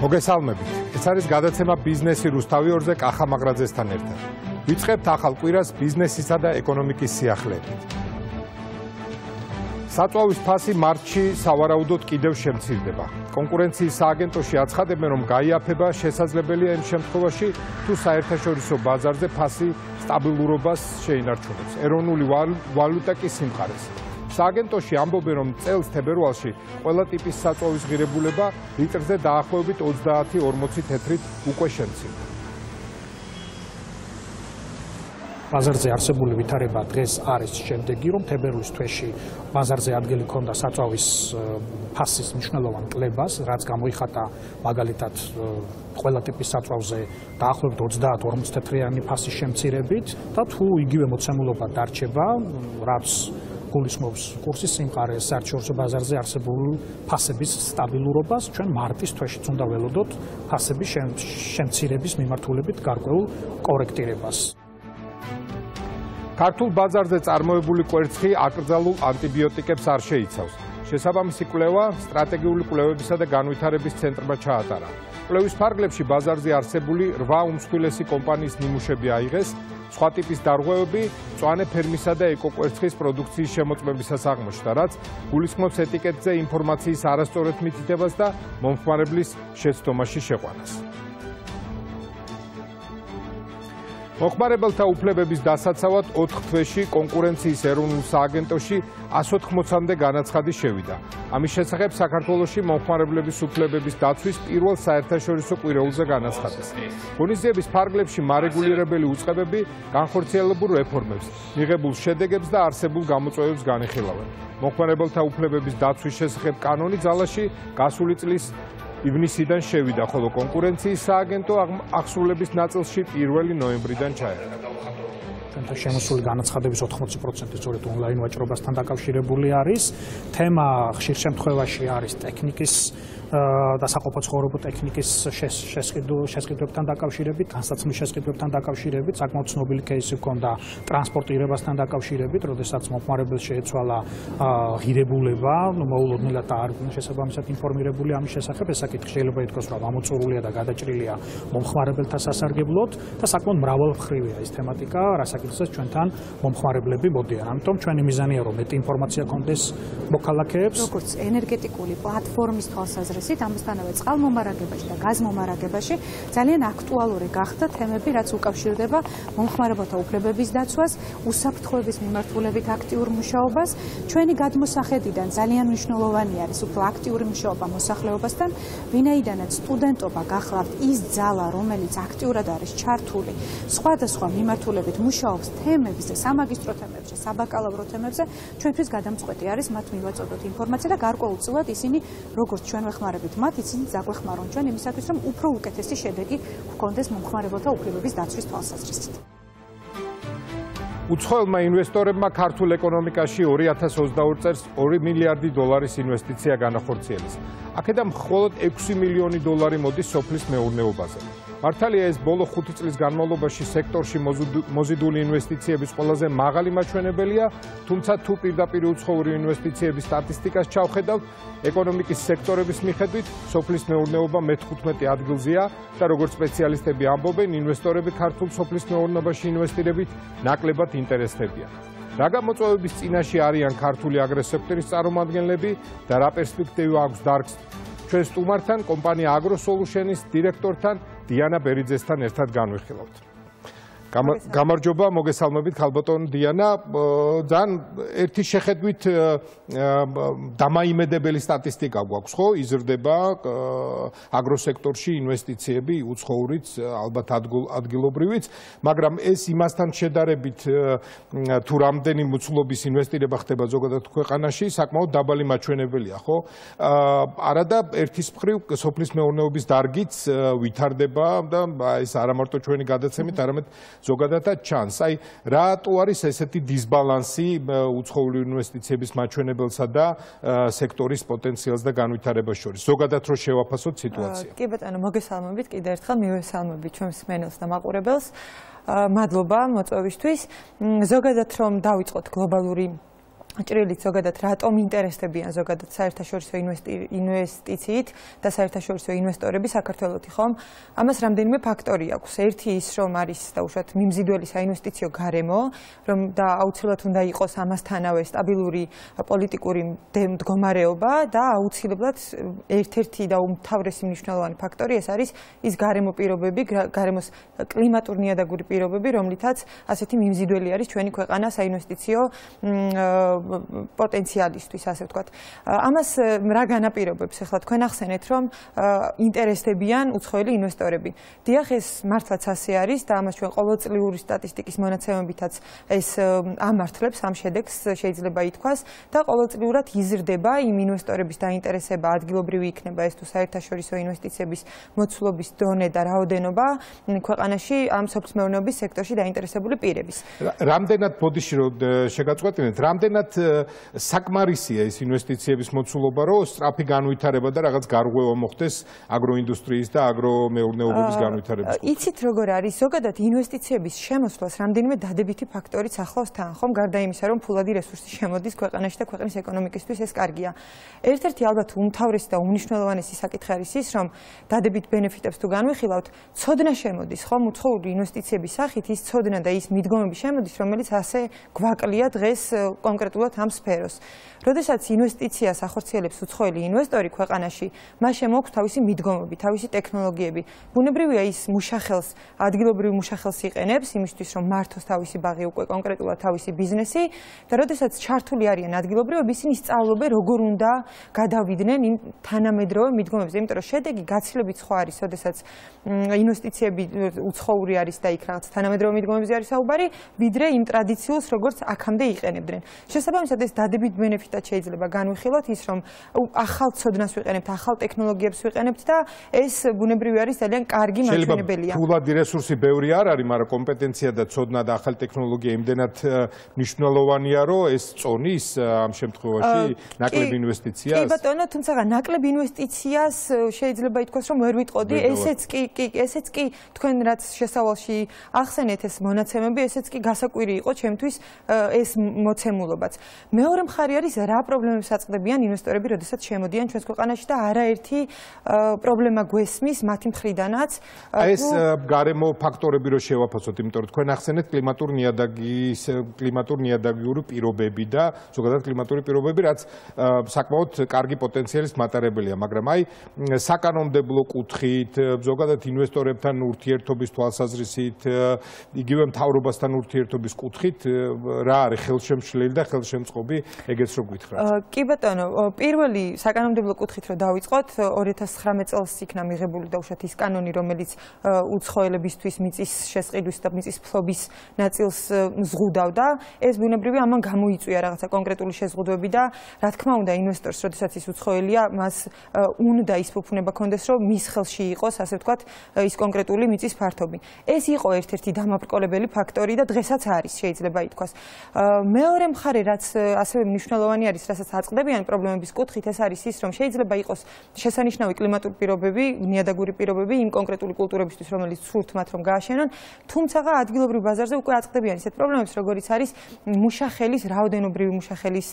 მოგესალმებით. ეს არის გადაცემა ბიზნესი რუსთავიორზე კახა მაგრაძესთან ერთად. ვიწყებთ ახალ კვირას ბიზნესისა და ეკონომიკის სიახლეებით. საწვავის ფასი მარტში სავარაუდოდ კიდევ შემცირდება. კონკურენციის სააგენტოში აცხადებენ, რომ გაიაფება შესაძლებელია იმ შემთხვევაში, თუ საერთაშორისო ბაზარზე ფასი სტაბილურობას შეინარჩუნებს. ეროვნული ვალუტა კი სიმყარეს. სააგენტოში ამბობენ, რომ წელს თებერვალში ყველა ტიპის საწვავის ღირებულება ლიტრზე დაახლოებით 30-40 თეთრით უკვე შემცირდა. ბაზარზე არსებული ვითარება დღეს არის შემდეგი, რომ თებერვლის თვეში ბაზარზე ადგილი ქონდა საწვავის ფასის მნიშვნელოვან კლებას, რაც გამოიხატა მაგალითად ყველა ტიპის საწვავზე დაახლოებით 30-40 თეთრიანი ფასის შემცირებით და თუ იგივე მოცემულობა დარჩება, რაც გულისხმობს კურსის სიმყარეს საერთაშორისო ბაზარზე არსებულ ფასების სტაბილურობას ჩვენ მარტის თვეშიც უნდა ველოდოთ ფასების შემცირების მიმართულებით გარკვეულ კორექტირებას. ქართულ ბაზარზე წარმოებული კვერცხი აკრძალულ ანტიბიოტიკებს არ შეიცავს. შესაბამისი კვლევა სტრატეგიული კვლევებისა და განვითარების ცენტრმა ჩაატარა. კვლევის ფარგლებში ბაზარზე არსებული 8 უმსხვილესი კომპანიის ნიმუშები აიღეს, სხვა ტიპის დარღვევები წვანე ფერმისა და ეკოკვერცხის პროდუქციის შემოწმებისას აღმოჩნდა, რაც გულისხმობს ეტიკეტზე ინფორმაციის არასწორად მითითებას და მომხმარებლის შეცდომაში შეყვანას. მოხმარებელთა უფლებების დასაცავად 4 თვეში კონკურენციის ეროვნულ სააგენტოში 180-მდე განაცხადი შევიდა. ამის შესახებ საქართველოსი მოხმარებლების უფლებების დაცვის პირველ საერთაშორისო კვირეულზე განაცხადეს. ღონისძიების ფარგლებში მარეგულირებელი უწყებები განხორციელებულ რეფორმებს, მიღებულ შედეგებს და არსებულ გამოწვევებს განიხილავენ. მოხმარებელთა უფლებების დაცვის შესახებ კანონი ძალაში გასული წლის ივნისიდან შევიდა, ხოლო კონკურენციის სააგენტო აღსრულების ნაწილში 1 ნოემბრიდან ჩაერა. თუმცა შემოსული განაცხადების 80% სწორედ ონლაინ ვაჭრობასთან დაკავშირებული არის. თემა ხშირ შემთხვევაში არის ტექნიკის დასაყოფო ცხოვრებო ტექნიკის შესყიდვებთან დაკავშირებით, განსაცმლის შესყიდვებთან დაკავშირებით, საკმაოდ ცნობილი кейსი ჰქონდა ტრანსპორტირებასთან დაკავშირებით, როდესაც მომხმარებელს შეეცვალა ღირებულება, მოულოდნელად არ შესაბამისად ინფორმირებული ამის შესახებ, ეს საკითხი შეიძლება ითქვას, რომ ამოწურულია და გადაჭრილია მომხმარებელთა სასარგებლოდ და საკმაოდ მრავალმხრივია ეს თემატიკა, რასაკითხსაც ჩვენთან მომხმარებლები მოდიან. ამიტომ ჩვენი მიზანია, რომ მეტი ინფორმაცია გქონდეს მოქალაქეებს. როგორც ენერგეტიკული პლატფორმის თვალსაზრისით თვალსაზრისით ამასთანავე წყალმომარაგებაში და გაზმომარაგებაში ძალიან აქტუალური გახდა თემები, რაც უკავშირდება მომხმარებელთა უფლებების დაცვას, უსაფრთხოების მიმართულებით აქტიურ მუშაობას. ჩვენი გადმოსახედიდან ძალიან მნიშვნელოვანი არის უფრო აქტიური მუშაობა მოსახლეობასთან, ვინაიდანაც სტუდენტობა გახლავთ ის ძალა, რომელიც აქტიურად არის ჩართული სხვადასხვა მიმართულებით მუშაობს თემებზე, სამაგისტრო თემებზე, საბაკალავრო თემებზე, ჩვენთვის გადამწყვეტი არის მათ მივაწოდოთ ინფორმაცია და გარკვეულწილად ისინი როგორც ჩვენ ვეხმარებთ მომხმარებით მათ იცით დაგვეხმარონ ჩვენ იმისათვის რომ უფრო უკეთესი შედეგი გქონდეს მომხმარებელთა უფლებების დაცვის თვალსაზრისით. უცხოელმა ინვესტორებმა ქართულ ეკონომიკაში 2022 წელს 2 მილიარდი დოლარის ინვესტიცია განახორციელეს. აქედან მხოლოდ 6 მილიონი დოლარი მოდის სოფლის მეურნეობაზე. მართალია ეს ბოლო 5 წლის განმავლობაში სექტორში მოზიდული ინვესტიციების ყველაზე მაღალი მაჩვენებელია, თუმცა თუ პირდაპირ უცხოური ინვესტიციების სტატისტიკას ჩავხედავთ, ეკონომიკის სექტორების მიხედვით სოფლის მეურნეობა მე-15 ადგილზეა და როგორც სპეციალისტები ამბობენ, ინვესტორები ქართულ სოფლის მეურნეობაში ინვესტირებით ნაკლებად ინტერესდებიან. რა გამოწვევების წინაშე არიან ქართული აგრესექტორის წარმომადგენლები და რა პერსპექტივა აქვს დარგს ჩვენ სტუმართან კომპანია აგროსოლუშენის დირექტორთან დიანა ბერიძესთან ერთად განვიხილავთ. გამარჯობა, მოგესალმებით ხალბატონ დიანა. ძალიან ერთი შეხედვით დამაიმედებელი სტატისტიკა გვაქვს, ხო? იზრდება აგროსექტორში ინვესტიციები, უცხოურიც, ალბათ ადგილობრივიც, მაგრამ ეს იმასთან შედარებით თუ რამდენი მოცულობის ინვესტირება ხდება ზოგადად ქვეყანაში, საკმაოდ დაბალი მაჩვენებელია, ხო? არადა ერთის მხრივ სოფლის მეურნეობის დარგიც ვითარდება და ეს არა მარტო ჩვენი გადაცემით, არამედ ზოგადადაც ჩანს. აი, რატო არის ესეთი დისბალანსი უცხოური ინვესტიციების მაჩვენებელსა და სექტორის პოტენციალს და განვითარებას შორის? ზოგადად რო შევაფასოთ სიტუაცია. კი ბატონო, მოგესალმებით კიდე ერთხელ, მივესალმებით ჩვენს მენელს და მაყურებელს. მადლობა მოწვევისთვის. ზოგადად რომ დავიწყოთ გლობალური ჭრილით ზოგადად რატომ ინტერესდებიან ზოგადად საერთაშორისო ინვესტიციით და საერთაშორისო ინვესტორები საქართველოსი ხომ? ამას რამდენიმე ფაქტორი აქვს. ერთი ის რომ არის დაუშვათ მიმზიდველი საინვესტიციო გარემო, რომ და აუცილებლად უნდა იყოს ამასთანავე სტაბილური პოლიტიკური მდგომარეობა და აუცილებლად ერთ-ერთი და უმთავრესი მნიშვნელოვანი ფაქტორი ეს არის ის გარემო პირობები, გარემოს კლიმატურ ნიადაგური პირობები, რომლითაც ასეთი მიმზიდველი არის ჩვენი ქვეყანა საინვესტიციო პოტენციალისთვის, ასე ვთქვათ. ამას რა განაპირობებს? ახლა თქვენ ახსენეთ, რომ ინტერესდებიან უცხოელი ინვესტორები. დიახ, ეს მართლაც ასე არის და ამას ჩვენ ყოველწლიური სტატისტიკის მონაცემებითაც ეს ამართლებს ამ შედეგს შეიძლება ითქვას და ყოველწლიურად იზრდება იმ ინვესტორების დაინტერესება ადგილობრივი იქნება ეს თუ საერთაშორისო ინვესტიციების მოცულობის დონე და რაოდენობა ქვეყანაში ამ სოფლმეურნეობის სექტორში დაინტერესებული პირების. რამდენად ბოდიში რომ შეგაწყვეტინეთ, რამდენად საკმარისია ეს ინვესტიციების მოცულობა, რომ სწრაფი განვითარება და რაღაც გარღვევა მოხდეს აგროინდუსტრიის და აგრომეურნეობების განვითარების. იცით როგორ არის ზოგადად ინვესტიციების შემოსვლას რამდენიმე დადებითი ფაქტორიც ახლავს თან, ხომ გარდა იმისა, რომ ფულადი რესურსი შემოდის ქვეყანაში და ქვეყნის ეკონომიკისთვის ეს კარგია. ერთ-ერთი ალბათ უმთავრესი და უმნიშვნელოვანესი საკითხი არის ის, რომ დადებით ბენეფიტებს თუ განვიხილავთ, ცოდნა შემოდის, ხომ უცხოური ინვესტიციების სახით ის ცოდნა და ის მიდგომები შემოდის, რომელიც ასე გვაკლია დღეს კონკრეტულად ამ სფეროს. როდესაც ინვესტიციას ახორციელებს უცხოელი ინვესტორი ქვეყანაში, მას შემოაქვს თავისი მიდგომები, თავისი ტექნოლოგიები. ბუნებრივია ის მუშახელს, ადგილობრივ მუშახელს იყენებს იმისთვის, რომ მართოს თავისი ბაღი უკვე კონკრეტულად თავისი ბიზნესი და როდესაც ჩართული არიან ადგილობრივები, ისინი სწავლობენ როგორ უნდა გადავიდნენ იმ თანამედროვე მიდგომებზე, იმიტომ რომ შედეგი გაცილებით სხვა არის, როდესაც ინვესტიციები უცხოური არის და იქ რაღაც თანამედროვე მიდგომებზე არის საუბარი, ვიდრე იმ ტრადიციულს, როგორც აქამდე იყენებდნენ. შესაბამისად ეს დადებით ბენეფიტად შეიძლება განვიხილოთ ის რომ ახალ ცოდნას ვიყენებთ, ახალ ტექნოლოგიებს ვიყენებთ და ეს ბუნებრივი არის ძალიან კარგი მაჩვენებელია. შეიძლება ფულადი რესურსი ბევრი არ არის, მაგრამ კომპეტენცია და ცოდნა და ახალი ტექნოლოგია იმდენად მნიშვნელოვანია, რომ ეს წონის ამ შემთხვევაში ნაკლებ ინვესტიციას. კი ბატონო, თუმცა ნაკლებ ინვესტიციას შეიძლება ითქვას, რომ ვერ ვიტყოდი, ესეც კი კი ესეც კი თქვენ რაც შესავალში ახსენეთ ეს მონაცემები, ესეც კი გასაკვირი იყო ჩემთვის ეს მოცემულობაც. მეორე მხარე არის რა პრობლემებს აწყდებიან ინვესტორები, როდესაც შემოდიან ჩვენს ქვეყანაში და არაერთი პრობლემა გვესმის მათი მხრიდანაც. ეს გარემო ფაქტორები რო შევაფასოთ, იმიტომ რომ თქვენ ახსენეთ კლიმატურ ნიადაგის კლიმატურ ნიადაგიური პირობები და ზოგადად კლიმატური პირობები, რაც საკმაოდ კარგი პოტენციალის მატარებელია, მაგრამ აი საკანონმდებლო კუთხით, ზოგადად ინვესტორებთან ურთიერთობის თვალსაზრისით, იგივე მთავრობასთან ურთიერთობის კუთხით რა არის ხელშემშლელი და ხელშემწყობი ეგეც რო გითხრათ. კი ბატონო, პირველი საკანონმდებლო კუთხით რო დავიწყოთ, 2019 წელს იქნა მიღებული და უშათ ის კანონი, რომელიც უცხოელებისთვის მიწის შესყიდვის და მიწის ფლობის ნაწილს ზღუდავდა. ეს ბუნებრივი ამან გამოიწვია რაღაცა კონკრეტული შეზღუდვები და რა თქმა უნდა, ინვესტორს, როდესაც ის უცხოელია, მას უნდა ის ფუფუნება კონდეს, რომ მის ხელში იყოს, ასე ვთქვათ, ის კონკრეტული მიწის ფართობი. ეს იყო ერთ-ერთი დამაბრკოლებელი ფაქტორი და დღესაც არის, შეიძლება ითქვას. მეორე მხარე, რაც ასევე მნიშვნელოვანი არის, რასაც აწყდებიან პრობლემების კუთხით, ეს არის ის, რომ შეიძლება იყოს შესანიშნავი კლიმატური პირობები, ნიადაგური პირობები იმ კონკრეტული კულტურებისთვის, რომელიც სურთ მათ რომ გააშენონ, თუმცა ადგილობრივ ბაზარზე უკვე აწყდებიან ისეთ პრობლემებს, როგორიც არის მუშახელის, რაოდენობრივი მუშახელის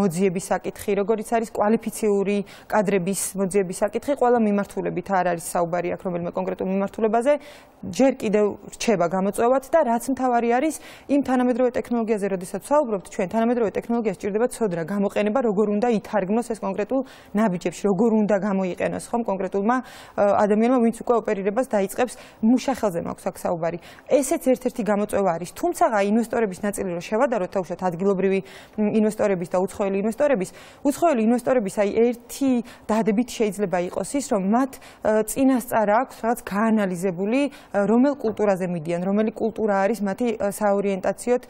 მოძიების საკითხი, როგორიც არის კვალიფიციური კადრების მოძიების საკითხი, ყველა მიმართულებით არ არის საუბარი აქ რომელიმე კონკრეტულ მიმართულებაზე, ჯერ კიდევ რჩება გამოწვევად და რაც მთავარი არის იმ თანამედროვე ტექნოლოგიაზე, როდესაც საუბრობთ, ჩვენ თანამედროვე ტექნოლოგიას ჭირდება ცოდნა, გამოყენება, როგორ უნდა ითარგმნოს ეს კონკრეტულ ნაბიჯებში, როგორ უნდა გამოიყენოს ხომ კონკრეტულმა ადამიანმა, ვინც უკვე ოპერირებას დაიწყებს, მუშახელზე მაქვს აქ საუბარი. ესეც ერთ-ერთი გამოწვევა არის. თუმცა ინვესტორების ნაწილი რო შევადაროთ, თავშოთ ადგილობრივი ინვესტორების და უცხოელი ინვესტორების, უცხოელი ინვესტორების აი ერთი დადებით შეიძლება იყოს ის, რომ მათ წინასწარ აქვს რაღაც გაანალიზებული რომელ კულტურაზე მიდიან, რომელი კულტურა არის მათი საორიენტაციოდ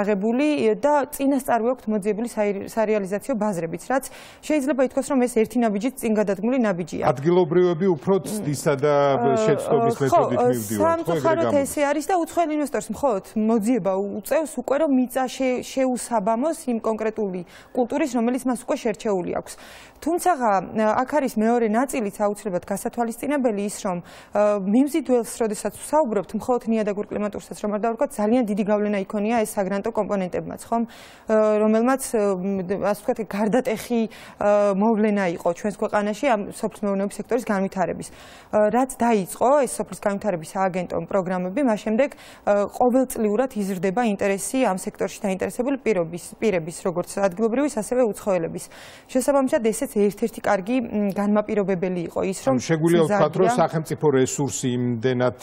აღებული და წინასწარ ვაქვთ მოძიებული სარეალიზაციო ბაზრებიც, რაც შეიძლება ითქვას, რომ ეს ერთი ნაბიჯით წინ გადადგმული ნაბიჯია. ადგილობრივები უფრო ცდისა და შეცდომის მეთოდით მივდივართ, ხო? სამწუხაროდ ესე არის და უცხოელ ინვესტორს მხოლოდ მოძიება უწევს უკვე რომ მიწა შეუსაბამოს იმ კონკრეტული კულტურის, რომელიც მას უკვე შერჩეული აქვს. თუმცა აქ არის მეორე ნაწილიც აუცილებლად გასათვალისწინებელი ის, რომ მიმზიდველს, როდესაც ვსაუბრობთ მხოლოდ ნიადაგურ კლიმატურსაც, რომ არ დავარქვათ, ძალიან დიდი გავლენა იქონია ეს საგრანტო კომპონენტებმაც, ხომ? რომელმაც ასე ვთქვათ, გარდატეხი მოვლენა იყო ჩვენს ქვეყანაში ამ სოფლის მეურნეობის სექტორის განვითარების. რაც დაიწყო ეს სოფლის განვითარების სააგენტო პროგრამები, მას შემდეგ ყოველწლიურად იზრდება ინტერესი ამ სექტორში დაინტერესებული პირობის, პირების, როგორც ადგილობრივის, ასევე უცხოელების. შესაბამისად, ესეც ერთ-ერთი კარგი განმაპირობებელი იყო ის, რომ შეგვიძლია ვთქვათ, რომ სახელმწიფო რესურსი იმდენად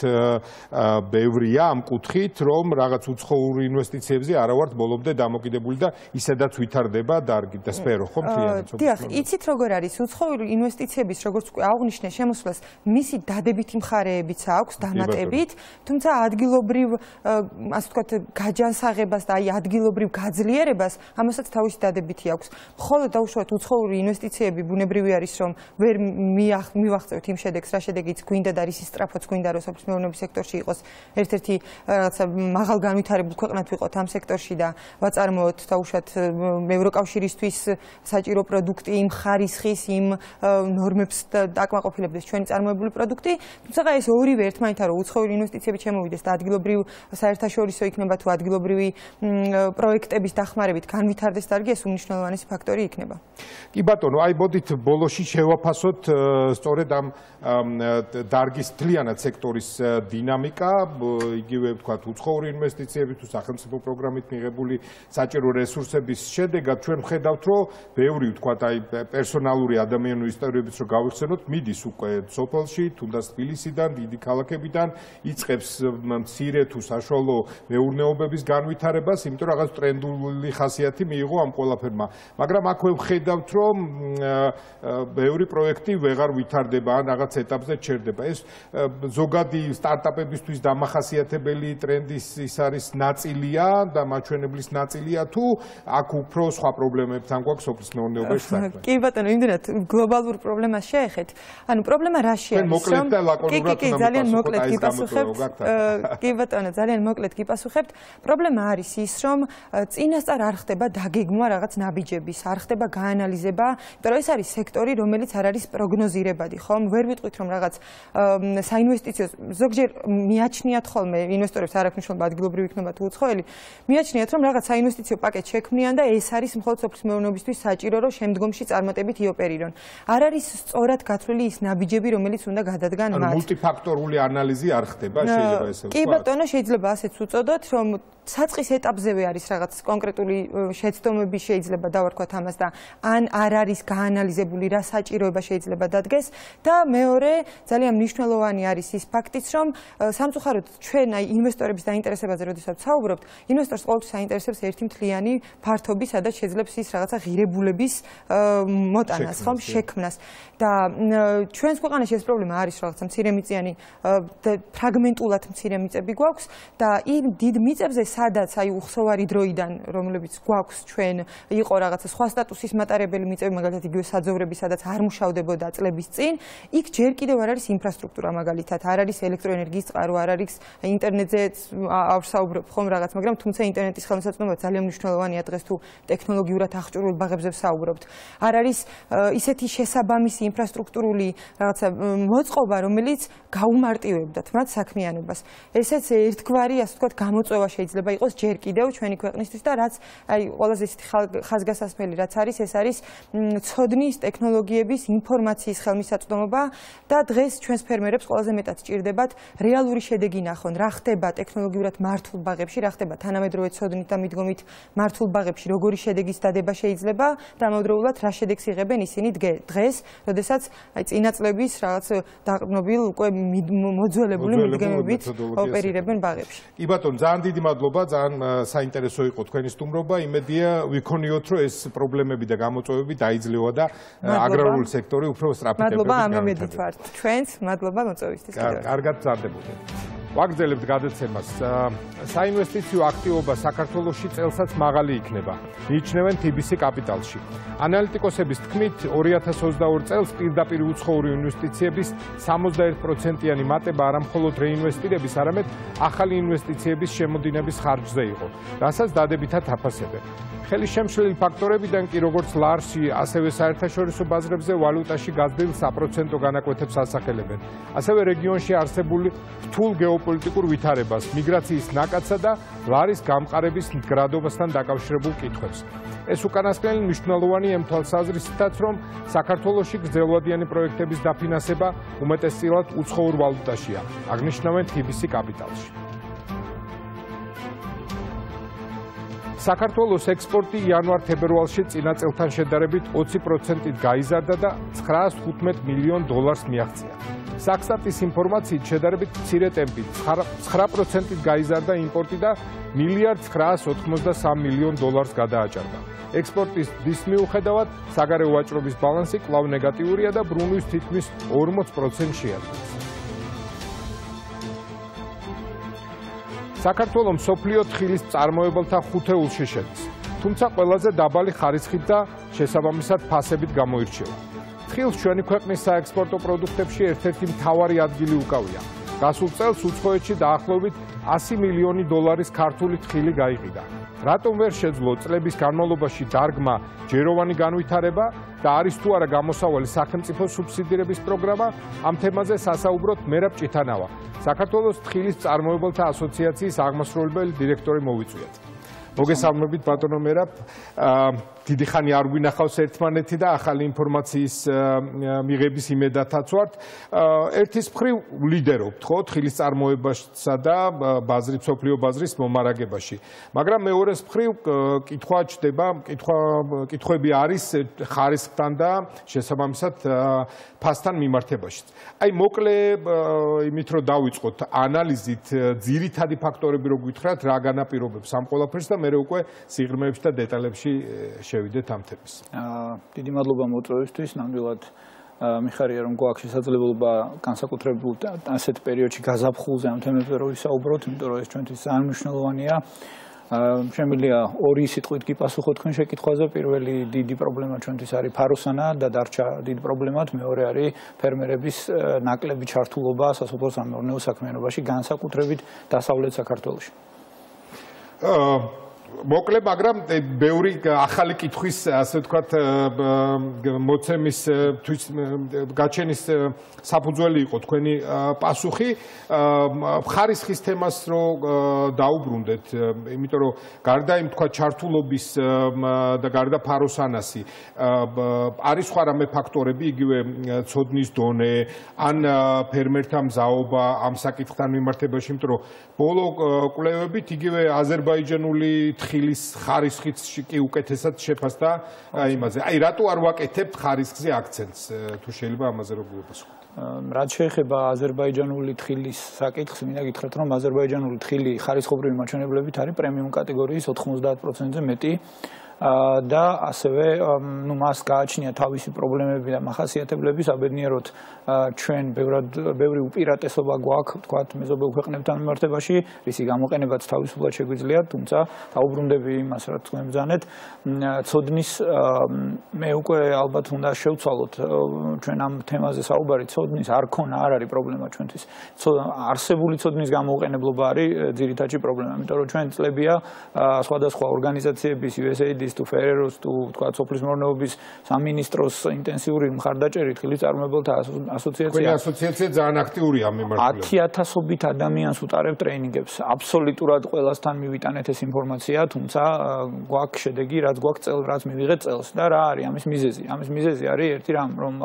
ბევრია ამ კუთხით, რომ რაღაც უცხოური ინვესტიციებზე არა ვართ ბოლომდე დამოკიდებული და ისედაც ვითარდება დარგი და სფერო, ხო, მთლიანად. დიახ, იცით როგორ არის უცხოური ინვესტიციების, როგორც აღნიშნე შემოსვლას, მისი დადებითი მხარეებიც აქვს დამატებით, თუმცა ადგილობრივ ასე ვთქვათ, გაჯანსაღებას და აი ადგილობრივ გაძლიერებას ამასაც თავისი დადებითი აქვს. მხოლოდ დაუშვათ უცხოური ინვესტიციები ბუნებრივი არის, რომ ვერ მივახცევთ იმ შედეგს, რა შედეგიც გვინდა და რის ისტრაფოც გვინდა რომ სოფლის მეურნეობის სექტორში იყოს ერთ-ერთი რაღაცა მაღალ განვითარებულ ქვეყნად ვიყოთ ამ სექტორში და ვაწარმოოთ დაუშვათ ევროკავშირისთვის საჭირო პროდუქტი იმ ხარისხის იმ ნორმებს დაკმაყოფილებს ჩვენი წარმოებული პროდუქტი, თუმცა ეს ორივე ერთმანეთთან რო უცხოური ინვესტიციები შემოვიდეს და ადგილობრივ საერთაშორისო იქნება თუ ადგილობრივი პროექტების დახმარებით განვითარდეს დარგი, ეს უნიშნელოვანესი ფაქტორი იქნება. კი ბატონო, აი ბოდით ბოლოში შევაფასოთ სწორედ ამ დარგის თლიანად სექტორის დინამიკა, იგივე ვთქვათ, უცხოური ინვესტიციები თუ სახელმწიფო პროგრამით მიღებული საჭირო რესურსების შედეგად ჩვენ ვხედავთ, რომ ბევრი ვთქვათ, აი პერსონალური ადამიანური ისტორიებიც რო გავიხსენოთ, მიდის უკვე სოფელში, თუნდაც თბილისიდან, დიდი ქალაქებიდან, იწყებს მცირე თუ საშუალო მეურნეობების განვითარებას, იმიტომ რაღაც ტრენდული ხასიათი მიიღო ამ ყველაფერმა. მაგრამ აქვე ვხედავთ, რომ ბევრი პროექტი ვეღარ ვითარდება, ან რაღაც ეტაპზე ჩერდება. ეს ზოგადი სტარტაპებისთვის დამახასიათებელი ტრენდის ის არის ნაწილია და მაჩვენებლის ნაწილია თუ აქ უფრო სხვა პრობლემებთან გვაქვს სოფლის მეურნეობაში საქმე. კი ბატონო, იმდენად გლობალურ პრობლემას შეეხეთ. ანუ პრობლემა რაში არის? მოკლედ და ლაკონურად კი, კი, ძალიან მოკლედ გიპასუხებთ. კი ბატონო, ძალიან მოკლედ გიპასუხებთ. პრობლემა არის ის, რომ წინასწარ არ ხდება დაგეგმვა რაღაც ნაბიჯების, არ ხდება გაანალიზება, იმიტომ რომ ეს არის სექტორი, რომელიც არ არის პროგნოზირებადი, ხომ? ვერ ვიტყვით რომ რაღაც საინვესტიციო ზოგჯერ მიაჩნიათ ხოლმე ინვესტორებს არ აქვს მნიშვნელობა ადგილობრივი იქნება თუ უცხოელი, მიაჩნიათ რომ რაღაც საინვესტიციო პაკეტი შექმნიან და ეს არის მხოლოდ სოფლის მეურნეობისთვის საჭირო, რომ შემდგომში წარმატებით იოპერირონ. არ არის სწორად გათვლილი ის ნაბიჯები, რომელიც უნდა გადადგან მათ. ანუ მულტიფაქტორული ანალიზი არ ხდება, შეიძლება ესე ვთქვა. კი ბატონო, შეიძლება ასეც უწოდოთ, რომ საწყის ეტაპზევე არის რაღაც კონკრეტული შეცდომები შეიძლება დავარქვათ ამას და ან არ არის გაანალიზებული რა საჭიროება შეიძლება დადგეს. და მეორე ძალიან მნიშვნელოვანი არის ის ფაქტიც რომ სამწუხაროდ ჩვენ აი ინვესტორების დაინტერესებაზე როდესაც საუბრობთ ინვესტორს ყოველთვის აინტერესებს ერთი მთლიანი ფართობი სადაც შეძლებს ის რაღაცა ღირებულების მოტანას ხომ? შექმნას და ჩვენს ქვეყანაში ეს პრობლემა არის რაღაცა მცირემიწიანი ფრაგმენტულად მცირემიწები გვაქვს და იმ დიდ მიწებზე სადაც აი უხსოვარი დროიდან რომლებიც გვაქვს ჩვენ იყო რაღაცა სხვა სტატუსის მატარებელი მიწები მაგალითად იგივე საძოვრები სადაც არ მუშავდებოდა წლების წინ იქ ჯერ კიდევ არ არის ინფრასტრუქტურა მაგალითად. არ არის ელექტროენერგიის წყარო არ არის ინტერნეტზე ავსაუბრებ ხომ რაღაც მაგრამ თუმცა ინტერნეტის ხელმისაწვდომობა ძალიან მნიშვნელოვანია დღეს თუ ტექნოლოგიურად აღჭურვილ ბაღებზე ვსაუბრობთ არ არის ისეთი შესაბამისი ინფრასტრუქტურული რაღაცა მოწყობა რომელიც გაუმარტივებდათ მათ საქმიანობას. ესეც ერთგვარი ასე ვთქვათ გამოწვევა შეიძლება შეიძლება იყოს ჯერ კიდევ ჩვენი ქვეყნისთვის და რაც აი ყველაზე ისეთი ხაზგასასმელი რაც არის ეს არის ცოდნის ტექნოლოგიების ინფორმაციის ხელმისაწვდომობა და დღეს ჩვენს ფერმერებს ყველაზე მეტად სჭირდებათ რეალური შედეგი ნახონ. რა ხდება ტექნოლოგიურად მართულ ბაღებში? რა ხდება თანამედროვე ცოდნით და მიდგომით მართულ ბაღებში? როგორი შედეგის დადება შეიძლება? და ამავდროულად რა შედეგს იღებენ ისინი დღეს? როდესაც აი წინაწლების რაღაც დაყრდნობილ უკვე მოძველებული მიდგომებით ოპერირებენ ბაღებში. კი ბატონო ძალიან დიდი მადლობა მადლობა, ძალიან საინტერესო იყო თქვენი სტუმრობა. იმედია ვიქონიოთ, რომ ეს პრობლემები და გამოწვევები დაიძლევა და აგრარული სექტორი უფრო სწრაფად ეტყობა. მადლობა, ამომედით ვართ. ჩვენც მადლობა მოწვევისთვის. კარგად გზარდებოდეთ. ვაგრძელებთ გადაცემას. საინვესტიციო აქტივობა საქართველოსში წელსაც მაღალი იქნება. მიიჩნევენ TBC კაპიტალში. ანალიტიკოსების თქმით, 2022 წელს პირდაპირ უცხოური ინვესტიციების 61%-იანი მატება არამხოლოდ რეინვესტირების, არამედ ახალი ინვესტიციების შემოდინების ხარჯზე იყო, რასაც დადებითად აფასებენ. ხელისშემშლელი ფაქტორებიდან კი როგორც ლარში, ასევე საერთაშორისო ბაზრებზე ვალუტაში გაზრდილ საპროცენტო განაკვეთებს ასახელებენ. ასევე რეგიონში არსებული რთულ გეოპოლიტიკურ ვითარებას, მიგრაციის ნაკადსა და ლარის გამყარების მდგრადობასთან დაკავშირებულ კითხვებს. ეს უკანასკნელი მნიშვნელოვანი ემთვალსაზრისითაც, რომ საქართველოსი გრძელვადიანი პროექტების დაფინანსება უმეტესწილად უცხოურ ვალუტაშია. აღნიშნავენ TBC კაპიტალში. საქართველოს ექსპორტი იანვარ-თებერვალში წინა წელთან შედარებით 20%-ით გაიზარდა და 915 მილიონ დოლარს მიაღწია. საქსტატის ინფორმაციით შედარებით მცირე ტემპით 9%-ით გაიზარდა იმპორტი და მილიარდ 983 მილიონ დოლარს გადააჭარბა. ექსპორტის დის მიუხედავად, საგარეო ვაჭრობის ბალანსი კვლავ ნეგატიურია და ბრუნვის თითქმის 40% შეადგენს. საქართველოს სოფლიო თხილის წარმოებელთა ხუთეულში შედის. თუმცა ყველაზე დაბალი ხარისხით და შესაბამისად ფასებით გამოირჩევა. თხილს ჩვენი ქვეყნის საექსპორტო პროდუქტებში ერთ-ერთი მთავარი ადგილი უკავია. გასულ წელს უცხოეთში დაახლოებით 100 მილიონი დოლარის ქართული თხილი გაიყიდა. რატომ ვერ შეძლო წლების განმავლობაში დარგმა ჯეროვანი განვითარება და არის თუ არა გამოსავალი სახელმწიფო სუბსიდირების პროგრამა ამ თემაზე სასაუბროთ მერაბ ჭითანავა საქართველოს თხილის წარმოებელთა ასოციაციის აღმასრულებელი დირექტორი მოვიწვიეთ მოგესალმებით ბატონო მერაბ დიდი ხანი არ გვინახავს ერთმანეთი და ახალი ინფორმაციის მიღების იმედათაც ვართ. ერთის მხრივ ლიდერობთ ხო თხილის წარმოებასა და ბაზრის სოფლიო ბაზრის მომარაგებაში. მაგრამ მეორეს მხრივ კითხვა ჩდება, კითხვა კითხვები არის ხარისხთან და შესაბამისად ფასთან მიმართებაშიც. აი მოკლე იმით რომ დავიწყოთ ანალიზით ძირითადი ფაქტორები რო გითხრათ რა განაპირობებს ამ ყველაფერს და მე უკვე სიღრმეებში და დეტალებში შევიდეთ ამ თემის. აა დიდი მადლობა მოწვევისთვის, ნამდვილად მიხარია რომ გვაქვს შესაძლებლობა განსაკუთრებულ ასეთ პერიოდში გაზაფხულზე ამ თემებზე რო ვისაუბროთ, იმიტომ რომ ეს ჩვენთვის ძალიან მნიშვნელოვანია. აა შემიძლია ორი სიტყვით გიპასუხო თქვენ შეკითხვაზე. პირველი დიდი პრობლემა ჩვენთვის არის ფაროსანა და დარჩა დიდი პრობლემად. მეორე არის ფერმერების ნაკლები ჩართულობა სასოფლო სამეურნეო საქმიანობაში, განსაკუთრებით დასავლეთ საქართველოში. აა მოკლე, მაგრამ ბევრი ახალი კითხვის, ასე ვთქვათ, მოცემის თვის გაჩენის საფუძველი იყო თქვენი პასუხი. ხარისხის თემას რო დაუბრუნდეთ, იმიტომ რომ გარდა იმ თქვა ჩართულობის და გარდა ფაროსანასი, არის სხვა რამე ფაქტორები, იგივე ცოდნის დონე, ან ფერმერთა მზაობა ამ საკითხთან მიმართებაში, იმიტომ რომ ბოლო კვლევებით იგივე აზერბაიჯანული თხილის ხარისხიც კი უკეთესად შეფასდა იმაზე. აი რატო არ ვაკეთებთ ხარისხზე აქცენტს? თუ შეიძლება ამაზე როგორ გუპასუხოთ? რაც შეეხება აზერბაიჯანული თხილის საკითხს, მინდა გითხრათ, რომ აზერბაიჯანული თხილი ხარისხობრივი მაჩვენებლებით არის პრემიუმ კატეგორიის 90%-ზე მეტი. და ასევე ნუ მას გააჩნია თავისი პრობლემები და מחასიათებლები საბედნიეროდ ჩვენ ბევრად ბევრი უპირატესობა გვაქვს თქვათ მეზობელ ქვეყნებთან მიმართებაში. რისი გამოყენებაც თავისუფლად შეგვიძლია თუმცა დაუბრუნდები იმას რაც თქვენ ბძანეთ ცოდნის მე უკვე ალბათ უნდა შევცვალოთ ჩვენ ამ თემაზე საუბარი. ცოდნის არ ქონა არ არის პრობლემა ჩვენთვის. არსებული ცოდნის გამოყენებლობა არის ძირითადი პრობლემა იმიტომ რომ ჩვენ წლებია სხვადასხვა ორგანიზაციების USAID-ის თუ ფერეროს თუ თქვა სოფლის მეურნეობის სამინისტროს ინტენსიური მხარდაჭერით ხილის წარმოებელთა ასოციაცია. ყველა ასოციაცია ძალიან აქტიურია ამ მიმართულებით. 10000ობით ადამიანს უტარებ ტრეინინგებს აბსოლუტურად ყველასთან მივიტანეთ ეს ინფორმაცია თუმცა გვაქვს შედეგი რაც გვაქვს წელს რაც მივიღეთ წელს და რა არის ამის მიზეზი? ამის მიზეზი არის ერთი რამ რომ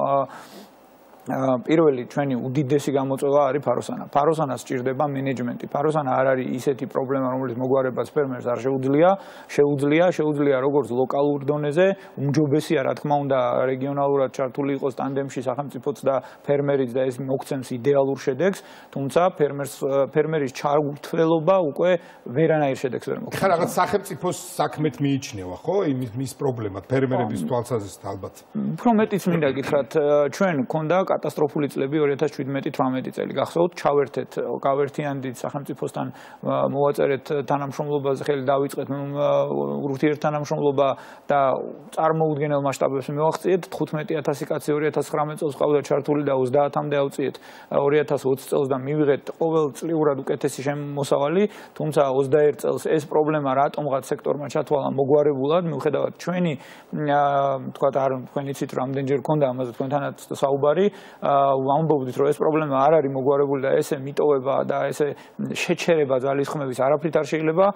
პირველი ჩვენი უდიდესი გამოწვევა არის ფაროსანა. ფაროსანას სჭირდება მენეჯმენტი. ფაროსანა არ არის ისეთი პრობლემა, რომელიც მოგვარებას ფერმერს არ შეუძლია, შეუძლია, შეუძლია როგორც ლოკალურ დონეზე, უმჯობესია რა თქმა უნდა რეგიონალურად ჩართული იყოს ტანდემში სახელმწიფოც და ფერმერიც და ეს მოგცემს იდეალურ შედეგს, თუმცა ფერმერს ფერმერის ჩართულობა უკვე ვერანაირ შედეგს ვერ მოგცემს. ხა რაღაც სახელმწიფოს საქმეთ მიიჩნევა, ხო? იმის მის პრობლემად ფერმერების თვალსაზრისით ალბათ. უფრო მეტიც მინდა გითხრათ, ჩვენ გქონდა კატასტროფული წლები 2017-18 წელი. გახსოვთ, ჩავერთეთ გავერთიანდით სახელმწიფოსთან მოვაწერეთ თანამშრომლობაზე ხელი დავიწყეთ ურთიერთთანამშრომლობა და წარმოუდგენელ მასშტაბებს მივახციეთ 15000 კაცი 2019 წელს ყავდა ჩართული და 30-მდე ავწიეთ. 2020 წელს და მივიღეთ ყოველწლიურად უკეთესი შემოსავალი, თუმცა 21 წელს ეს პრობლემა რატომღაც სექტორმა ჩათვალა მოგვარებულად, მიუხედავად ჩვენი თქვა არ თქვენ იცით რამდენჯერ ქონდა ამაზე თქვენთანაც საუბარი, ვამბობდით რომ ეს პრობლემა არ არის მოგვარებული და ესე მიტოვება და ესე შეჩერება ძალისხმევის არაფრით არ შეიძლება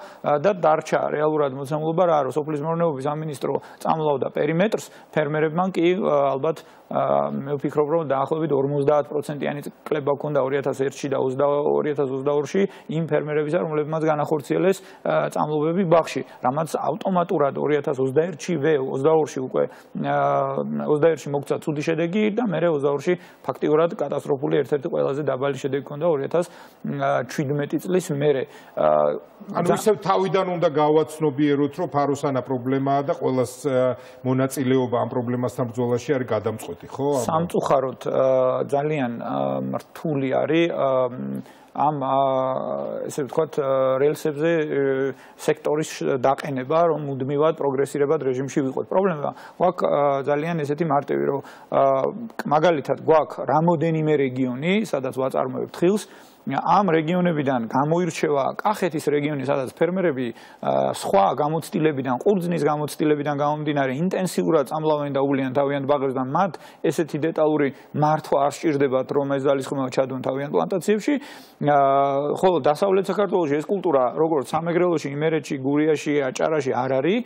და დარჩა რეალურად მოცემულობა რა არის. სოფლის მეურნეობის სამინისტრო წამლავდა პერიმეტრს ფერმერებმა კი ალბათ მე ვფიქრობ რომ დაახლოებით 50%-იანი კლება ქონდა 2001-ში და 2022-ში იმ ფერმერებისა რომლებმაც განახორციელეს წამლობები ბაღში. რამაც ავტომატურად 2021-ში 22-ში უკვე 21-ში მოგცა ცუდი შედეგი და მე 22-ში ფაქტიურად კატასტროფული ერთ-ერთი ყველაზე დაბალი შედეგი ქონდა 2017 წლის მერე. ანუ ისევ თავიდან უნდა გავაცნობიეროთ რომ ფაროსანა პრობლემაა და ყოველას მონაწილეობა ამ პრობლემასთან ბრძოლაში არის გადამწყვეტი ვარდი, ხო? სამწუხაროდ ძალიან რთული არის ამ ესე ვთქვათ რელსებზე სექტორის დაყენება, რომ მუდმივად პროგრესირებად რეჟიმში ვიყოთ. პრობლემა გვაქვს ძალიან ესეთი მარტივი, რომ მაგალითად გვაქვს რამოდენიმე რეგიონი, სადაც ვაწარმოებთ ხილს, ამ რეგიონებიდან გამოირჩევა კახეთის რეგიონი, სადაც ფერმერები სხვა გამოცდილებიდან, ყურძნის გამოცდილებიდან გამომდინარე ინტენსიურად წამლავენ და უვლიან თავიანთ ბაღებს და მათ ესეთი დეტალური მართვა არ სჭირდებათ, რომ ეს ძალისხმევა ჩადონ თავიანთ პლანტაციებში. ხოლო დასავლეთ საქართველოში ეს კულტურა, როგორც სამეგრელოში, იმერეთში, გურიაში, აჭარაში არ არის.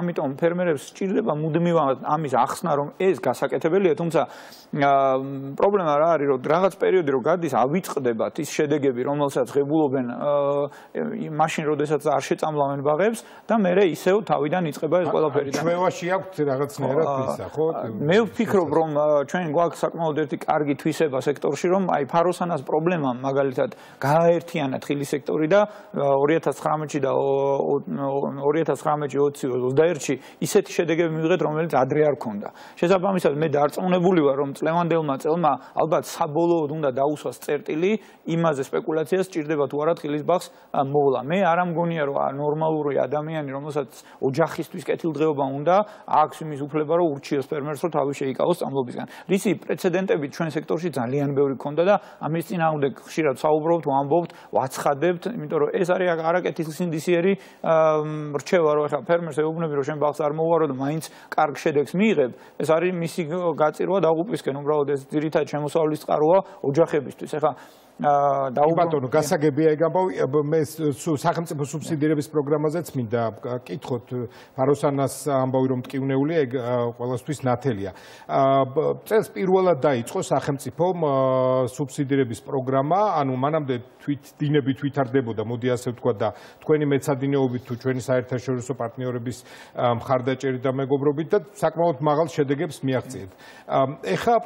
ამიტომ ფერმერებს სჭირდება მუდმივად ამის ახსნა, რომ ეს გასაკეთებელია, თუმცა პრობლემა რა არის, რომ რაღაც პერიოდი რო გადის, ავიწყდება ვთქვათ, ის შედეგები, რომელსაც ღებულობენ მაშინ, როდესაც არ შეწამლავენ ბაღებს და მე ისევ თავიდან იწყება ეს ყველაფერი და ჩვევაში აქვს რაღაცნაირად ისა, ხო? მე ვფიქრობ, რომ ჩვენ გვაქვს საკმაოდ ერთი კარგი თვისება სექტორში, რომ აი ფაროსანას პრობლემა მაგალითად გააერთიანა თხილი სექტორი და 2019-ში და 2019-ში 20-21-ში ისეთი შედეგები მივიღეთ, რომელიც ადრე არ ქონდა. შესაბამისად, მე დარწმუნებული ვარ, რომ წლევანდელმა წელმა ალბათ საბოლოოდ უნდა დაუსვას წერტილი იმაზე სპეკულაციას სჭირდება თუ არა თხილის ბაღს მოვლა. მე არ ამგონია რომ ნორმალური ადამიანი, რომელსაც ოჯახისთვის კეთილდღეობა უნდა, აქვს იმის უფლება რომ ურჩიოს ფერმერს რომ თავი შეიკავოს წამლობისგან. რისი პრეცედენტები ჩვენ სექტორში ძალიან ბევრი ქონდა და ამის წინააღმდეგ ხშირად საუბრობთ, ვამბობთ, ვაცხადებთ, იმიტომ რომ ეს არის არაკეთილსინდისიერი რჩევა რომ ეხა ფერმერს ეუბნები რომ შენ ბაღს არ მოვარო და მაინც კარგ შედეგს მიიღებ. ეს არის მისი გაწირვა დაღუპვისკენ, უბრალოდ ეს ძირითადად შემოსავლის წყაროა ოჯახებისთვის. ეხა დაუბატონო გასაგებია ეგ ამბავი მე სახელმწიფო სუბსიდირების პროგრამაზეც მინდა კითხოთ. ფაროსანას ამბავი რომ მტკივნეულია ეგ ყოველთვის ნათელია. წელს პირველად დაიწყო სახელმწიფო სუბსიდირების პროგრამა. ანუ მანამდე თვით დინებით ვითარდებოდა მოდი ასე ვთქვა და თქვენი მეცადინეობით თუ ჩვენი საერთაშორისო პარტნიორების მხარდაჭერით და მეგობრობით და საკმაოდ მაღალ შედეგებს მიაღწიეთ. ეხლა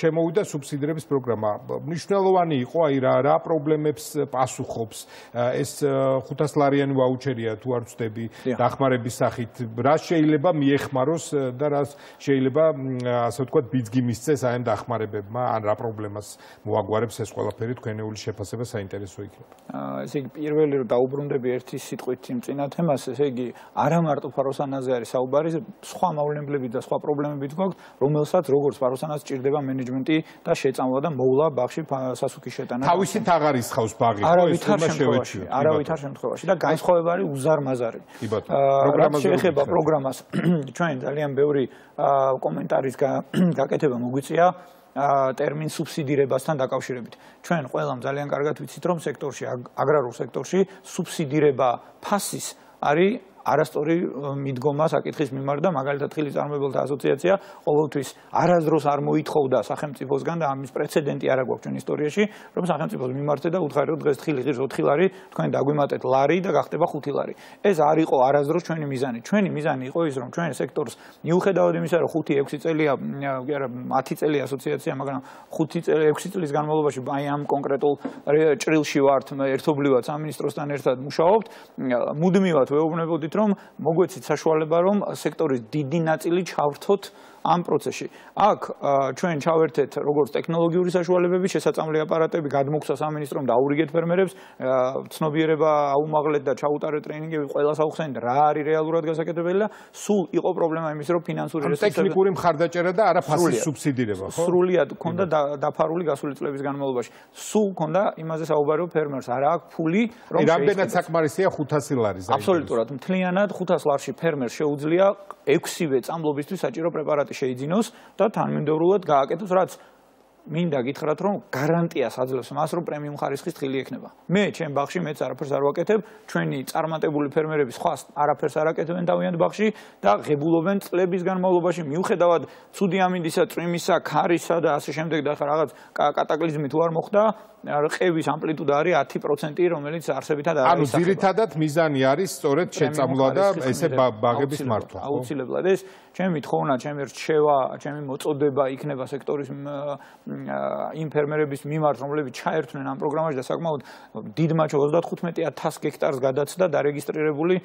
შემოვიდა სუბსიდირების პროგრამა. მნიშვნელოვანი იყო აი რა რა პრობლემებს პასუხობს? ეს 500 ლარიანი ვაუჩერია თუ არ ვწდები დახმარების სახით. რა შეიძლება მიეხმაროს და რა შეიძლება ასე ვთქვათ ბიძგი მისცეს აი ამ დახმარებებმა? ან რა პრობლემას მოაგვარებს ეს ყველაფერი თქვენეული შეფასება საინტერესო იქნება? ესე იგი პირველი რომ დაუბრუნდები ერთი სიტყვით იმ წინა თემას ესე იგი არა მარტო ფაროსანაზე არის საუბარი სხვა მავნებლები და სხვა პრობლემები თქვა რომელსაც როგორც ფაროსანას ჭირდება მენეჯმენტი და შეწამლა და მოვლა ბახში სასუქი შეტანა თავისით აღარ ისხავს ბაღი. უნდა შევეჩიო. არავითარ შემთხვევაში და განსხვავება არის უზარმაზარი პროგრამაზე შეეხება პროგრამას ჩვენ ძალიან ბევრი კომენტარის გაკეთება მოგვიწია ტერმინ სუბსიდირებასთან დაკავშირებით. ჩვენ ყველამ ძალიან კარგად ვიცით, რომ სექტორში, აგრარულ სექტორში სუბსიდირება ფასის არის არასწორი მიდგომა საკითხის მიმართ და მაგალითად ხილის წარმოებელთა ასოციაცია ყოველთვის არასდროს არ მოითხოვდა სახელმწიფოსგან და ამის პრეცედენტი არ აქვს ჩვენ ისტორიაში, რომ სახელმწიფოს მიმართე და უთხარი რომ დღეს ხილი ღირს 4 ლარი, თქვენ დაგვიმატეთ ლარი და გახდება 5 ლარი. ეს არ იყო არასდროს ჩვენი მიზანი. ჩვენი მიზანი იყო ის, რომ ჩვენ სექტორს მიუხედავად იმისა, რომ 5-6 წელია, კი არა, 10 წელი ასოციაცია, მაგრამ 5 წელი 6 წლის განმავლობაში აი ამ კონკრეტულ ჭრილში ვართ ერთობლივად სამინისტროსთან ერთად მუშაობთ. მუდმივად ვეუბნებოდით, რომ მოგვეცით საშუალება, რომ სექტორის დიდი ნაწილი ჩავრთოთ ამ პროცესში. აქ ჩვენ ჩავერთეთ როგორც ტექნოლოგიური საშუალებები, შესაძლებელი აპარატები, გადმოგცა სამინისტრომ დაურიგეთ ფერმერებს, ცნობიერება აუმაღლეთ და ჩაუტარეთ ტრეინინგები, ყველა საუხსენით რა არის რეალურად გასაკეთებელი და სულ იყო პრობლემა იმის, რომ ფინანსური რესურსები ტექნიკური მხარდაჭერა და არა ფასის სუბსიდირება, ხო? სრულიად ქონდა დაფარული გასული წლების განმავლობაში. სულ ქონდა იმაზე საუბარი, რომ ფერმერს არა აქვს ფული, რომ რამდენად საკმარისია 500 ლარი ზაი. აბსოლუტურად, მთლიანად 500 ლარში ფერმერს შეუძლია 6-ვე წამლობისთვის საჭირო პრეპარატი შეიძინოს და თანმიმდევრულად გააკეთოს, რაც მინდა გითხრათ რომ გარანტიას აძლევს მას რომ პრემიუმ ხარისხის თხილი ექნება. მე ჩემ ბაღში მეც არაფერს არ ვაკეთებ, ჩვენი წარმატებული ფერმერები სხვა არაფერს არ აკეთებენ დავიანთ ბაღში და ღებულობენ წლების განმავლობაში მიუხედავად ცუდი ამინდისა, წვიმისა, ქარისა და ასე შემდეგ და რაღაც კატაკლიზმი თუ არ მოხდა, რყევის ამპლიტუდა არის 10%, რომელიც არსებითად არის. ანუ ძირითადად მიზანი არის სწორედ შეწამლა და ესე ბაღების მართვა. აუცილებლად ეს ჩემი თხოვნა, ჩემი რჩევა, ჩემი მოწოდება იქნება სექტორის იმ ფერმერების მიმართ, რომლებიც ჩაერთვნენ ამ პროგრამაში და საკმაოდ დიდმა 35000 გექტარს გადაცდა დარეგისტრირებული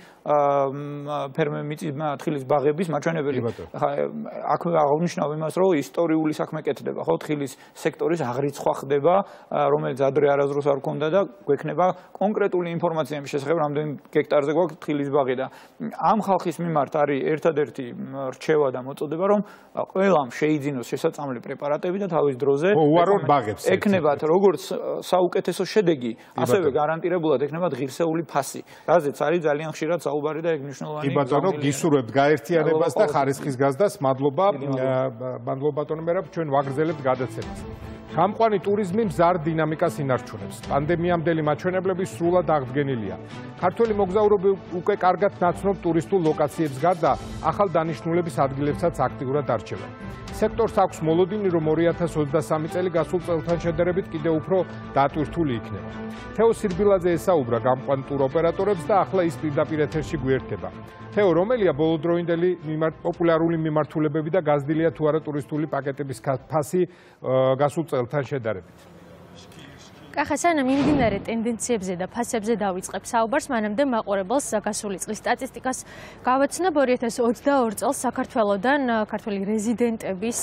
ფერმერ მიწის თხილის ბაღების მაჩვენებელი. ხა აქ აღნიშნავ იმას, რომ ისტორიული საქმე კეთდება, ხო, თხილის სექტორის აღრიცხვა ხდება, რომელიც ადრე არაზრუს არ ქონდა და გვექნება კონკრეტული ინფორმაცია იმის შესახებ, რამდენი გექტარზე გვაქვს თხილის ბაღი და ამ ხალხის მიმართ არის ერთადერთი რჩევა და მოწოდება, რომ ყველამ შეიძინოს შესაძლებელი პრეპარატები და თავის დროზე უარონ ბაღებს ეკნებათ როგორც საუკეთესო შედეგი, ასევე გარანტირებულად ეკნებათ ღირსეული ფასი. რაზეც არის ძალიან ხშირად საუბარი და ეგ მნიშვნელოვანია. კი ბატონო, გისურვებთ გაერთიანებას და ხარისხის გაზდას. მადლობა. მადლობა ბატონო მერაბ, ჩვენ ვაგრძელებთ გადაცემას. გამყვანი ტურიზმი მზარ დინამიკას ინარჩუნებს. პანდემიამდელი მაჩვენებლები სრულად აღდგენილია. ქართული მოგზაურები უკვე კარგად ნაცნობ ტურისტულ ლოკაციებს გარდა ახალ დანიშნულების ადგილებსაც აქტიურად არჩევენ. სექტორს აქვს მოლოდინი, რომ 2023 წელი გასულ წელთან შედარებით კიდევ უფრო დატვირთული იქნება. თეო სირბილაძე ესაუბრა გამყვან ტურ ოპერატორებს და ახლა ის პირდაპირ ეთერში გვერდება. თეო, რომელია ბოლოდროინდელი პოპულარული მიმართულებები და გაზრდილია თუ არა ტურისტული პაკეტების ფასი გასულ წელთან შედარებით? კახა სანამ მიმდინარე ტენდენციებზე და ფასებზე დავიწყებ საუბარს, მანამდე მაყურებელს გასული წლის სტატისტიკას გავაცნობ 2022 წელს საქართველოსდან ქართული რეზიდენტების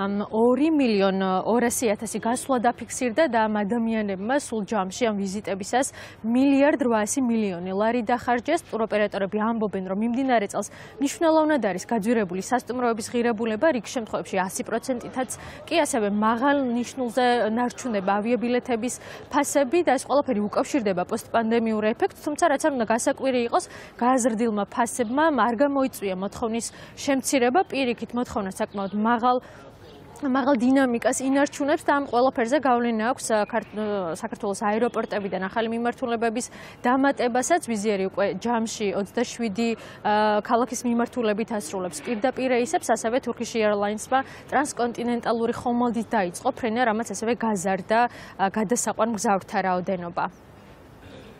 2 მილიონ 200 000 გასვლა დაფიქსირდა და ამ ადამიანებმა სულ ჯამში ამ ვიზიტებისას მილიარდ 800 მილიონი ლარი დახარჯეს. ტუროპერატორები ამბობენ, რომ მიმდინარე წელს მნიშვნელოვნად არის გაძვირებული სასტუმროების ღირებულება, რიგ შემთხვევებში 100%-ითაც კი ასევე მაღალ ნიშნულზე ნარჩუნება ავიაბილეთების ფასები და ეს ყველაფერი უკავშირდება პოსტპანდემიურ ეფექტს, თუმცა რაც არ უნდა გასაკვირი იყოს, გაზრდილმა ფასებმა არ გამოიწვია მოთხოვნის შემცირება, პირიქით მოთხოვნა საკმაოდ მაღალ მაღალ დინამიკას ინარჩუნებს და ამ ყველაფერზე გავლენა აქვს საქართველოს აეროპორტებიდან ახალი მიმართულებების დამატებასაც. ვიზიერი უკვე ჯამში 27 ქალაქის მიმართულებით ასრულებს. პირდაპირ რეისებს ასევე Turkish Airlines-მა ტრანსკონტინენტალური ხომალდით დაიწყო. ფრენა რამაც ასევე გაზარდა გადასაყვან მგზავრთა რაოდენობა.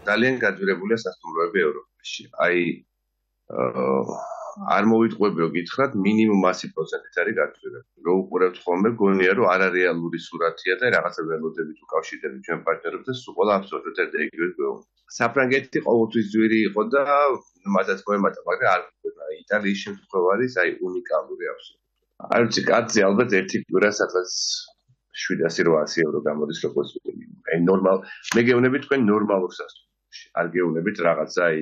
ძალიან გაძვირებულია სასტუმროები ევროპაში. აი არ მოვიტყვებიო გითხრათ მინიმუმ 100%-ით არის გაძლიერებული. რო უყურებთ ხოლმე, გონია რომ არარეალური სურათია და რაღაცა ველოდებით უკავშირდები ჩვენ პარტნიორებს და სულ ყველა აბსოლუტურად ერთიგივე გვეუბნება. საფრანგეთი ყოველთვის ძვირი იყო და მათაც მოემატა, მაგრამ არ ხდება. იტალიის შემთხვევა არის აი უნიკალური აბსოლუტურად. არ ვიცი, კაცი ალბათ ერთი კვირა სადღაც 700-800 ევრო გამოდის როგორც აი ნორმალ მე გეუბნები თქვენ ნორმალურ სასტუმროში. არ გეუბნებით რაღაცა აი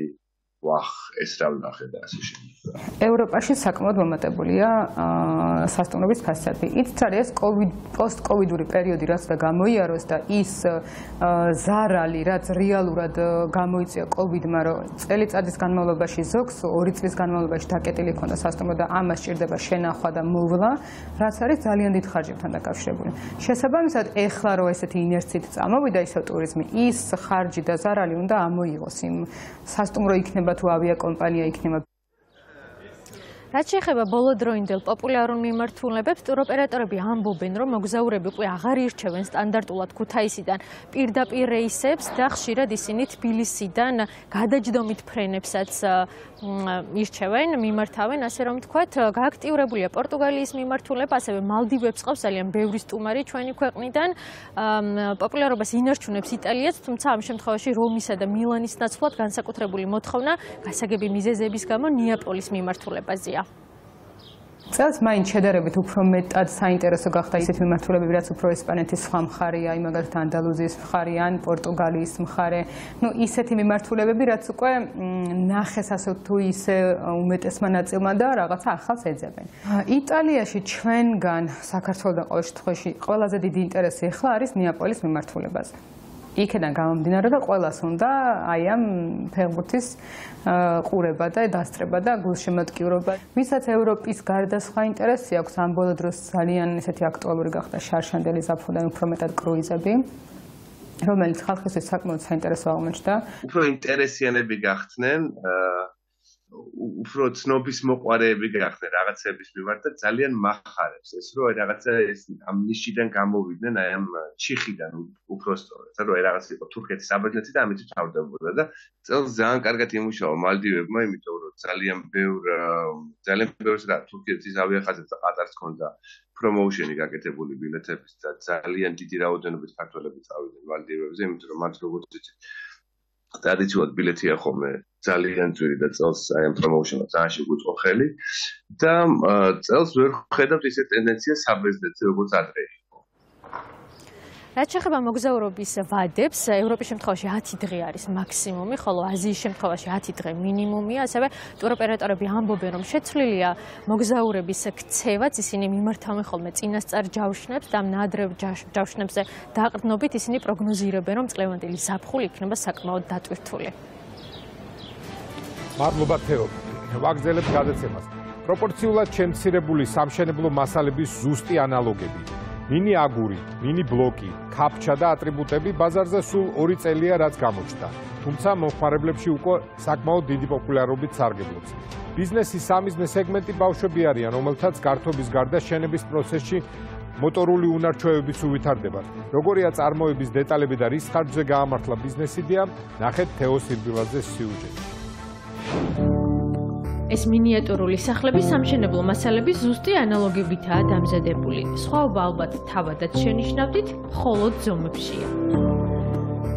ვახ, ეს რა ვნახე და ასე შემდეგ. ევროპაში საკმაოდ მომატებულია სასტუმრობის ფასადი. იცით არის ეს კოვიდ პოსტკოვიდური პერიოდი, რაც და გამოიაროს და ის ზარალი, რაც რეალურად გამოიწვია კოვიდმა, რომ წელიწადის განმავლობაში ზოგს 2 წლის განმავლობაში დაკეტილი ქონდა სასტუმრო და ამას ჭირდება შენახვა და მოვლა, რაც არის ძალიან დიდ ხარჯებთან დაკავშირებული. შესაბამისად, ეხლა რო ესეთი ინერციით წამოვიდა ისო ტურიზმი, ის ხარჯი და ზარალი უნდა ამოიღოს იმ სასტუმრო იქნება იქნება თუ ავიაკომპანია იქნება რაც შეეხება ბოლოდროინდელ პოპულარულ მიმართულებებს, ტუროპერატორები ამბობენ, რომ მოგზაურები უკვე აღარ ირჩევენ სტანდარტულად ქუთაისიდან პირდაპირ რეისებს და ხშირად ისინი თბილისიდან გადაჯდომით ფრენებსაც ირჩევენ, მიმართავენ, ასე რომ ვთქვათ, გააქტიურებულია პორტუგალიის მიმართულება, ასევე მალდივებს ყავს ძალიან ბევრი სტუმარი ჩვენი ქვეყნიდან. პოპულარობას ინარჩუნებს იტალიაც, თუმცა ამ შემთხვევაში რომისა და მილანის ნაცვლად განსაკუთრებული მოთხოვნა გასაგები მიზეზების გამო ნეაპოლის მიმართულებაზეა. წელს მაინც შედარებით უფრო მეტად საინტერესო გახდა ისეთ მიმართულებები, რაც უფრო ესპანეთის სხვა მხარეა, აი მაგალითად ანდალუზიის მხარე ან პორტუგალიის მხარე. ნუ ისეთი მიმართულებები, რაც უკვე ნახეს ასე თუ ისე უმეტესმა ნაწილმა და რაღაცა ახალს ეძებენ. იტალიაში ჩვენგან საქართველოსთან ყოველ შემთხვევაში ყველაზე დიდი ინტერესი ახლა არის ნეაპოლის მიმართულებაზე. იქიდან გამომდინარე და ყოველას უნდა აი ამ ფეხბურთის ყურება და დასწრება და გულშემატკივრობა. ვისაც ევროპის გარდა სხვა ინტერესი აქვს, ამ ბოლო დროს ძალიან ესეთი აქტუალური გახდა შარშანდელი ზაფხულიდან უფრო მეტად კრუიზები. რომელიც ხალხისთვის საკმაოდ საინტერესო აღმოჩნდა. უფრო ინტერესიანები გახდნენ აა უფრო ცნობის მოყარეები გახდნენ რაღაცების მიმართ და ძალიან מחარებს ეს რომ რაღაცა ეს ამ ნიშიდან გამოვიდნენ აი ამ ჩიხიდან უფრო სწორად. რომ აი რაღაც იყო თურქეთის საბერძნეთი და ამით თავდებოდა და წელს ძალიან კარგად იმუშავა მალდივებმა იმიტომ რომ ძალიან ბევრ ძალიან ბევრს რა თურქეთის ავიახაზებს და ყატარს ქონდა პრომოუშენი გაკეთებული ბილეთების და ძალიან დიდი რაოდენობით ქართველები წავიდნენ მალდივებზე იმიტომ რომ მათ როგორც იცით ტრადიციულად ბილეთია ხოლმე ძალიან ძვირი და წელს აი ამ პრომოუშენმა ძალიან შეგვიწყო ხელი და წელს ვერ ხედავთ ისე ტენდენციას საბეზდეთზე როგორც ადრე რაც შეეხება მოგზაურობის ვადებს, ევროპის შემთხვევაში 10 დღე არის მაქსიმუმი, ხოლო აზიის შემთხვევაში 10 დღე მინიმუმია. ასევე ტუროპერატორები ამბობენ, რომ შეცვლილია მოგზაურების ქცევაც, ისინი მიმართავენ ხოლმე წინასწარ ჯავშნებს და ნადრევ ჯავშნებზე დაყრდნობით ისინი პროგნოზირებენ, რომ წლევანდელი ზაფხული იქნება საკმაოდ დატვირთული. მადლობა თეო. ვაგზელებ გადაცემას. პროპორციულად შემცირებული სამშენებლო მასალების ზუსტი ანალოგები. მინი აგური, მინი ბლოკი, კაპჩა და ატრიბუტები ბაზარზე სულ 2 წელია რაც გამოჩნდა. თუმცა მომხმარებლებში უკვე საკმაოდ დიდი პოპულარობით სარგებლობს. ბიზნესის სამიზნე სეგმენტი ბავშვები არიან, რომელთაც გართობის გარდა შენების პროცესში მოტორული უნარჩვევებიც უვითარდებათ. როგორია წარმოების დეტალები და რის ხარჯზე გაამართლა ბიზნეს იდეა, ნახეთ თეოს სირბილაძეს სიუჟეტში. ეს მინიატურული სახლები სამშენებლო მასალების ზუსტი ანალოგებითაა დამზადებული. სხვაობა ალბათ თავადაც შენიშნავდით, მხოლოდ ზომებშია.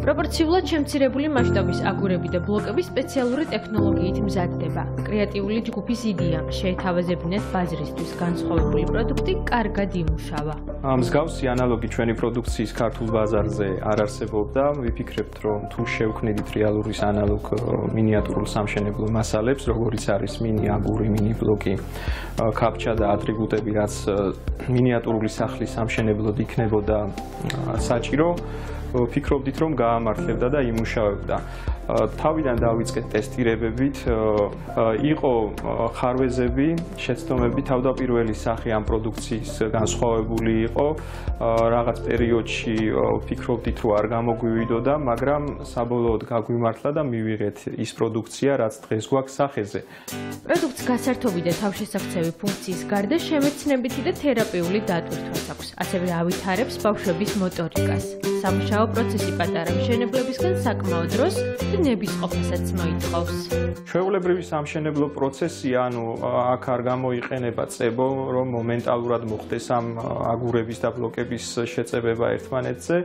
პროპორციულად შემცირებული მასშტაბის აგურები და ბლოკები სპეციალური ტექნოლოგიით მზადდება. კრეატიული ჯგუფის იდეა შეეთავაზებინათ ბაზრისთვის განსხვავებული პროდუქტი კარგად იმუშავა. მსგავსი ანალოგი ჩვენი პროდუქციის ქართულ ბაზარზე არ არსებობდა. ვიფიქრებთ, რომ თუ შევქმნით რეალურის ანალოგ მინიატურულ სამშენებლო მასალებს, როგორიც არის მინი აგური, მინი ბლოკი, კაპჩა და ატრიბუტები, რაც მინიატურული სახლის სამშენებლოდ იქნებოდა საჭირო, ვფიქრობდით რომ გაამართლებდა და იმუშავებდა. თავიდან დავიწყეთ ტესტირებებით. იყო ხარვეზები, შეცდომები, თავდაპირველი სახე ამ პროდუქციის განსხვავებული იყო. რაღაც პერიოდში ვფიქრობდით რომ არ გამოგვივიდოდა, მაგრამ საბოლოოდ გაგვიმართლა და მივიღეთ ის პროდუქცია, რაც დღეს გვაქვს სახეზე. პროდუქტს გასართობი და თავშესაქცევი ფუნქციის გარდა შემეცნებითი და თერაპიული დატვირთვაც აქვს. ასევე ავითარებს ბავშვების მოტორიკას. სამუშაო პროცესი პატარა მშენებლებისგან საკმაოდ დროს ნების ყოფასაც მოითხოვს. ჩვეულებრივი სამშენებლო პროცესი, ანუ აქ არ გამოიყენება წებო, რომ მომენტალურად მოხდეს ამ აგურების და ბლოკების შეწებება ერთმანეთზე.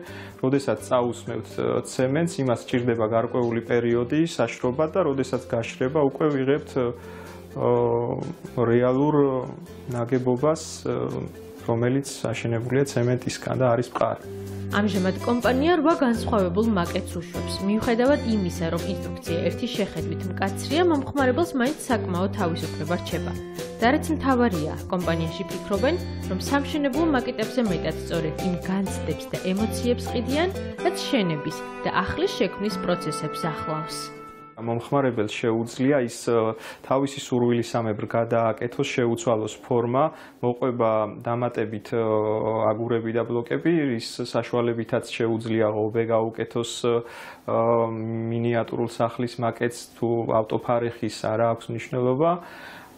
როდესაც წაусმევთ ცემენტს, იმას სჭირდება გარკვეული პერიოდი საშრობა და როდესაც გაშრება, უკვე ვიღებთ რეალურ ნაგებობას, რომელიც აშენებულია ცემენტისგან და არის მყარი. ამჟამად კომპანია რვა განსხვავებულ მაკეტს უშვებს. მიუხედავად იმისა, რომ ინსტრუქცია ერთი შეხედვით მკაცრია, მომხმარებელს მაინც საკმაოდ თავისუფლება რჩება. და რაც მთავარია, კომპანიაში ფიქრობენ, რომ სამშენებლო მაკეტებზე მეტად სწორედ იმ განცდებს და ემოციებს ყიდიან, რაც შენების და ახლის შექმნის პროცესებს ახლავს. მომხმარებელს შეუძლია ის თავისი სურვილისამებრ გადააკეთოს, შეუცვალოს ფორმა, მოყვება დამატებით აგურები და ბლოკები, რის საშუალებითაც შეუძლია ღობე გაუკეთოს მინიატურულ სახლის მაკეტს თუ ავტოფარეხის არა აქვს მნიშვნელობა.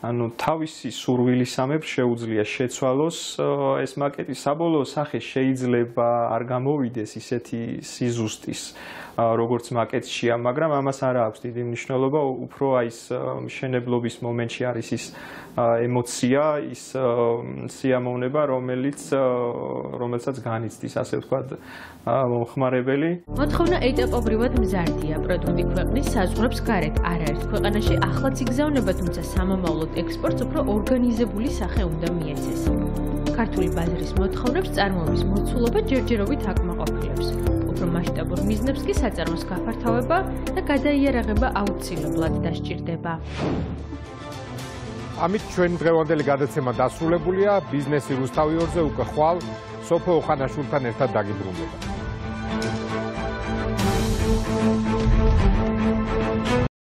ანუ თავისი სურვილისამებრ შეუძლია შეცვალოს ეს მაკეტი საბოლოო სახე შეიძლება არ გამოვიდეს ისეთი სიზუსტის როგორც მაკეტშია, მაგრამ ამას არ აქვს დიდი მნიშვნელობა, უფრო აი ეს მშენებლობის მომენტში არის ის ემოცია, ის სიამოვნება, რომელიც რომელსაც განიცდის, ასე ვთქვათ, მომხმარებელი. მოთხოვნა ეტაპობრივად მზარდია, პროდუქტი ქვეყნის საზღვრებს გარეთ არაერთ ქვეყანაში ახლაც იგზავნება, თუმცა სამომავლოდ ექსპორტს უფრო ორგანიზებული სახე უნდა მიეცეს. ქართული ბაზრის მოთხოვნებს წარმოების მოცულობა ჯერჯერობით აკმაყოფილებს. უფრო მასშტაბურ მიზნებს კი საწარმოს გაფართოვება და გადაიარაღება აუცილებლად დასჭირდება. ამით ჩვენ დღევანდელი გადაცემა დასრულებულია. ბიზნესი რუსთავი ორზე უკვე ხვალ სოფო ოხანაშვილთან ერთად დაგიბრუნდება.